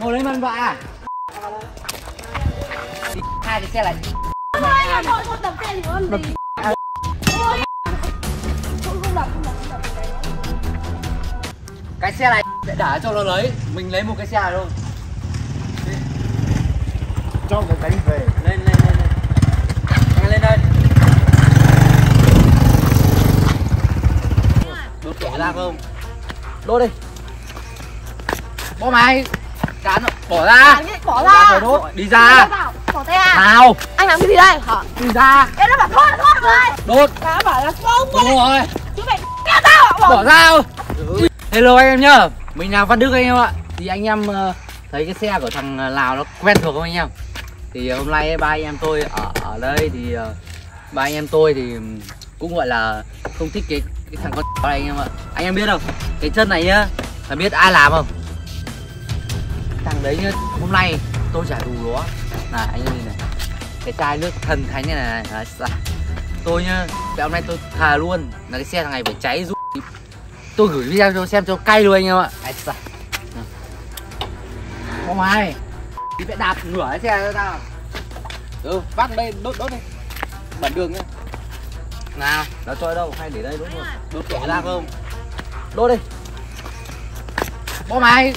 ngồi lên ăn vạ à? Hai cái xe này Thôi không đập xe con gì cái xe này sẽ đả cho nó lấy. Mình lấy một cái xe này thôi. Cho cái về. Lên lên lên lên. Anh lên đây. Đốt bỏ ra không? Đốt đi. Bỏ mày cán bỏ ra. Bỏ ra. phải đốt đi Bỏ ra. Bỏ tay à nào. Anh làm cái gì đây? Hả? Đi ra. Em nó bảo thôi thôi rồi đốt Đã bảo là không đúng rồi. Chứ mày nghe tao. Bỏ. Bỏ ra. Hello anh em nhá. Mình là văn đức anh em ạ. Thì anh em ờ, thấy cái xe của thằng lào nó quen thuộc không anh em? Thì hôm nay ba anh em tôi ở ở đây thì ờ, ba anh em tôi thì cũng gọi là không thích cái cái thằng con này anh em ạ. Anh em biết không? Cái chân này nhá phải biết ai làm không thằng đấy nhá hôm nay tôi trả thù nó là anh nhìn này cái chai nước thần thánh này này, này. Đấy, tôi nhá cái hôm nay tôi thà luôn là cái xe thằng này phải cháy giúp. Tôi gửi video cho xem cho cay luôn anh em ạ. Ai không ai. Thì phải đạp nửa cái xe cho tao. Ừ bắt đây đốt đốt đi. Bẩn đường nhá. Nào nó cho đâu hay để đây đốt luôn. Đốt kẻ ra không? Đốt đi. Bố mày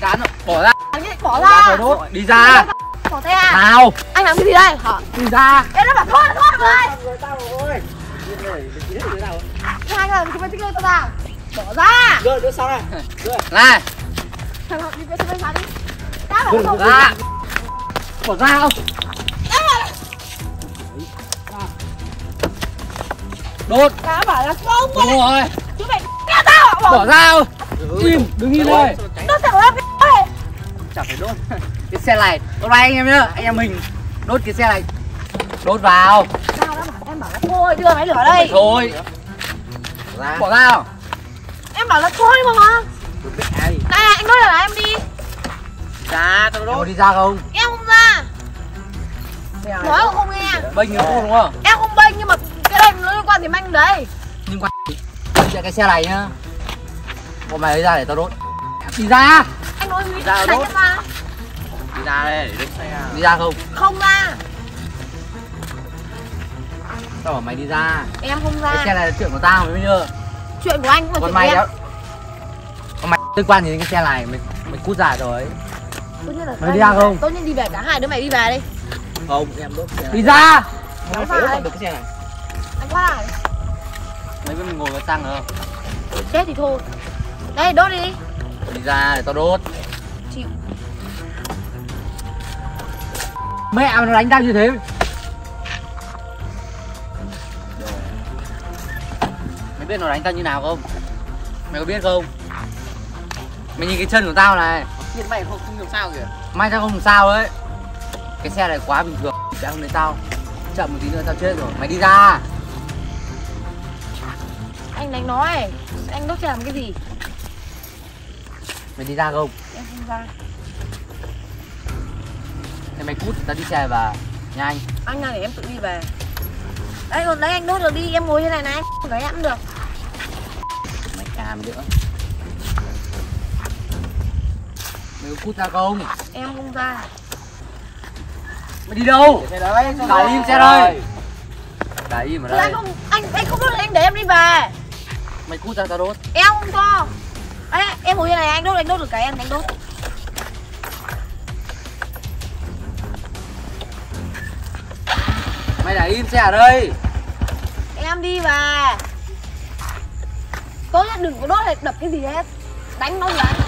cán bỏ ra. Anh ấy bỏ ra. ra phải đốt đi ra. Bỏ tay à? Nào. Anh làm cái gì đây? Hả? Đi ra. Em nó bảo thôi thôi rồi người tao rồi. Hai người chúng mày thích tao nào? Bỏ ra. Đưa đưa sau này. Này. Thằng họ đi về xe phá đi. Đã bảo không ra bỏ ra không? Đã đốt. Đã bảo là không đúng rồi. Chứ mày nghe tao bỏ ra không? Im đừng im đây chẳng phải đốt. Cái xe này hôm nay anh em nhá anh em mình đốt cái xe này. Đốt vào. Tao đã bảo em bảo là thôi đưa máy lửa đây. Thôi. Ra. Bỏ ra. Không Em bảo là thôi mà mà. Tôi biết ai. Này anh nói là em đi. Ra tao em đốt. Đi ra không? Em không ra. Nói cũng không nghe bênh nữa đúng không? Em không bênh nhưng mà cái này nó liên quan đến anh đấy? Nhưng quan chạy cái xe này nhá. Bọn mày lấy ra để tao đốt. Đi ra Gì Ra đốt. ra đi ra đây để đốt xe đi ra không? Không ra. Tao bảo mày đi ra. Em không cái xe ra này là chuyện của tao mày biết chưa? Chuyện của anh cũng là còn chuyện mày đó. Còn mày liên quan gì đến cái xe này? Mày mày cút ra rồi Mày đi ra không? Tốt nhất đi về cả hai đứa mày đi về đi. Không em đốt xe. Đi ra! Kéo phải đốt được cái xe này. Anh qua lại mày biết mình ngồi vào xăng không? Chết thì thôi. Đây đốt đi đi ra để tao đốt. Chịu. Mẹ nó đánh tao như thế. Mày biết nó đánh tao như nào không? Mày có biết không? Mày nhìn cái chân của tao này. Nhìn mày không không hiểu sao kìa. May tao không làm sao đấy cái xe này quá bình thường. Sẽ không lấy tao chậm một tí nữa tao chết rồi. Mày đi ra. Anh đánh nói Anh đốt xe làm cái gì mày đi ra không? Em không ra. Thế mày cút tao đi xe và nhanh Anh. Ra để em tự đi về. Đây còn đấy anh đốt được đi Em ngồi thế này này Không đấy em cũng được. Mày càm nữa. Mày cút ra không? Em không ra. Mày đi đâu? Xe đấy Đẩy im xe đây. đấy im ở đây anh không Anh anh không đốt anh để em đi về. Mày cút ra tao đốt. Em không cho Đấy, em ngồi thế này anh đốt anh đốt được cái em đánh đốt. Mày để im xe ở đây. Em đi về. Tốt nhất đừng có đốt hay đập cái gì hết. Đánh nó anh